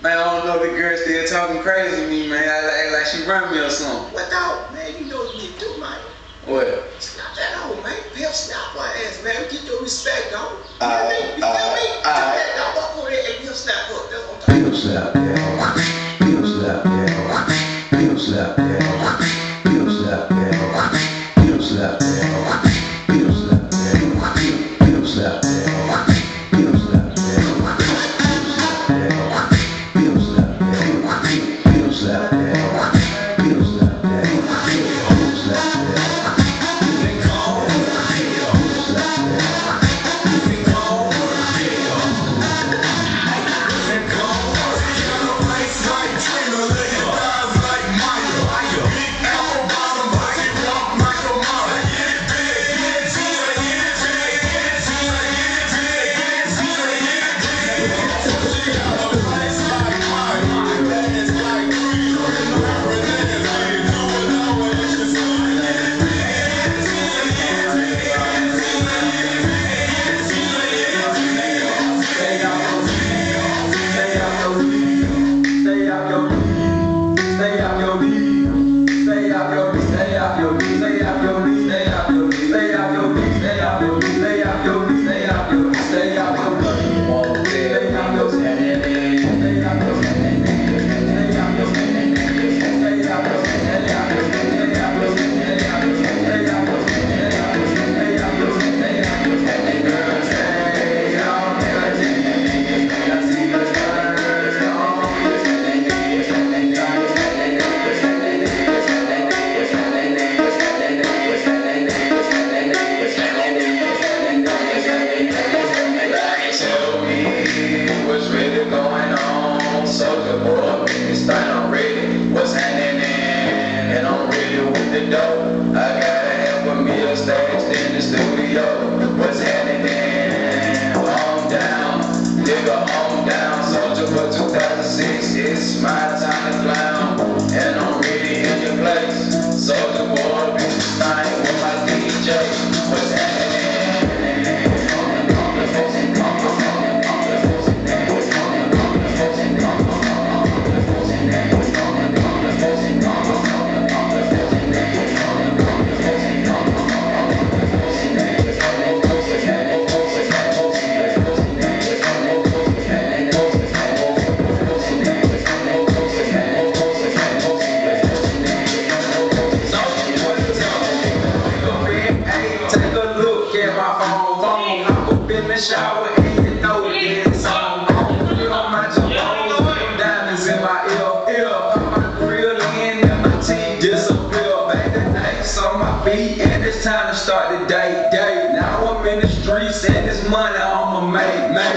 Man, I don't know, the girl still talking crazy to me, man. I act like she run me or something. What the up in the shower and you know it's on. Put on my jabos, diamonds in my ear, ear. My grill in and my teeth disappear. Back the ice on my feet and it's time to start the day, day. Now I'm in the streets and this money I'ma make, make.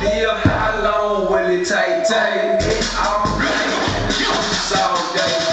Deal, how long will it take, take? All it's all day.